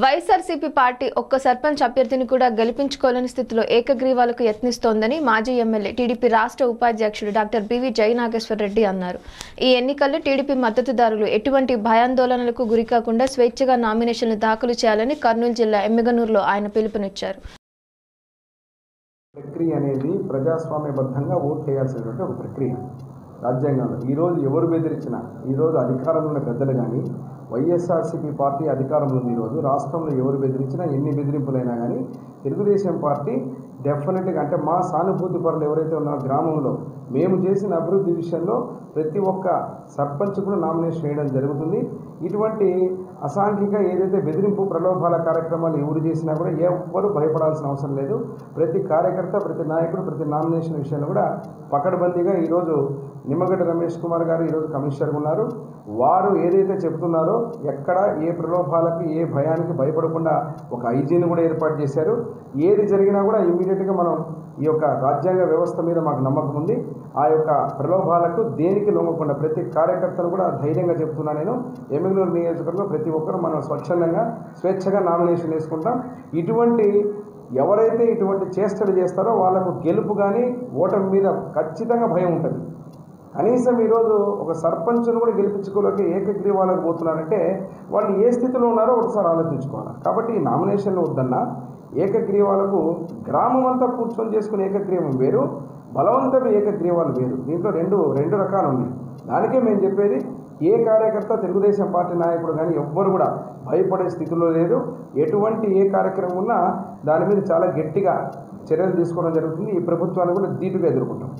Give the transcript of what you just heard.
YSRCP party ఒక్క సర్పంచ్ అభ్యర్థిని కూడా గెలిపించుకోలేని స్థితిలో ఏకగ్రీవాలకు యత్నిస్తోందని మాజీ ఎమ్మెల్యే టీడీపీ రాష్ట్ర ఉపాధ్యక్షుడు డాక్టర్ బివి జయనాగేశ్వరరెడ్డి అన్నారు. ఈ ఎన్నికల్లో టీడీపీ మద్దతుదారులు ఎటువంటి భయాందోళనలకు గురికాకుండా స్వేచ్ఛగా నామినేషన్లు దాఖలు చేయాలని కర్నూలు జిల్లా ఎమ్మిగనూరులో ఆయన పిలుపునిచ్చారు. ప్రక్రియ అనేది ప్రజాస్వామ్యబద్ధంగా ఓట్ చేయాల్సినటువంటి ఒక ప్రక్రియ. రాజ్యాంగంలో. ఈరోజు ఎవరు బెదిరించినా ఈరోజు అధికారంలో ఉన్న పెద్దలు కానీ వైఎస్ఆర్సీపీ పార్టీ అధికారంలో ఉంది ఈరోజు రాష్ట్రంలో ఎవరు బెదిరించినా ఎన్ని బెదిరింపులైనా కానీ తెలుగుదేశం పార్టీ డెఫినెట్గా అంటే మా సానుభూతి పరులు ఎవరైతే ఉన్నారో గ్రామంలో మేము చేసిన అభివృద్ధి విషయంలో ప్రతి ఒక్క సర్పంచ్ కూడా నామినేషన్ వేయడం జరుగుతుంది. ఇటువంటి అసాంఘిక ఏదైతే బెదిరింపు ప్రలోభాల కార్యక్రమాలు ఎవరు చేసినా కూడా ఎవ్వరు భయపడాల్సిన అవసరం లేదు. ప్రతి కార్యకర్త ప్రతి నాయకుడు ప్రతి నామినేషన్ విషయంలో కూడా పకడ్బందీగా ఈరోజు నిమ్మగడ్డ రమేష్ కుమార్ గారు ఈరోజు కమిషనర్గా ఉన్నారు. వారు ఏదైతే చెప్తున్నారో ఎక్కడ ఏ ప్రలోభాలకు ఏ భయానికి భయపడకుండా ఒక ఐజీని కూడా ఏర్పాటు చేశారు. ఏది జరిగినా కూడా ఇమీడియట్గా మనం ఈ యొక్క రాజ్యాంగ వ్యవస్థ మీద మాకు నమ్మకం ఉంది. ఆ యొక్క ప్రలోభాలకు దేనికి లొంగకుండా ప్రతి కార్యకర్తను కూడా ధైర్యంగా చెప్తున్నా నేను. ఎమ్మెల్యేలు నియోజకవర్గంలో ప్రతి ఒక్కరు మనం స్వచ్ఛందంగా స్వేచ్ఛగా నామినేషన్ వేసుకుంటాం. ఇటువంటి ఎవరైతే ఇటువంటి చేష్టలు చేస్తారో వాళ్ళకు గెలుపు కానీ ఓటమి మీద ఖచ్చితంగా భయం ఉంటుంది. కనీసం ఈరోజు ఒక సర్పంచ్ను కూడా గెలిపించుకోలేక ఏకగ్రీవాలకు పోతున్నారంటే వాళ్ళు ఏ స్థితిలో ఉన్నారో ఒకసారి ఆలోచించుకోవాలి. కాబట్టి ఈ నామినేషన్లు వద్దన్నా ఏకగ్రీవాలకు గ్రామం అంతా కూర్చొని చేసుకునే ఏకగ్రీవం వేరు బలవంతపు ఏకగ్రీవాలు వేరు. దీంట్లో రెండు రెండు రకాలు ఉన్నాయి దానికే మేము చెప్పేది ఏ కార్యకర్త తెలుగుదేశం పార్టీ నాయకుడు కానీ ఎవ్వరు కూడా భయపడే స్థితిలో లేదు. ఎటువంటి ఏ కార్యక్రమం ఉన్నా దాని మీద చాలా గట్టిగా చర్యలు తీసుకోవడం జరుగుతుంది. ఈ ప్రభుత్వాన్ని కూడా ధీటుగా ఎదుర్కొంటాం.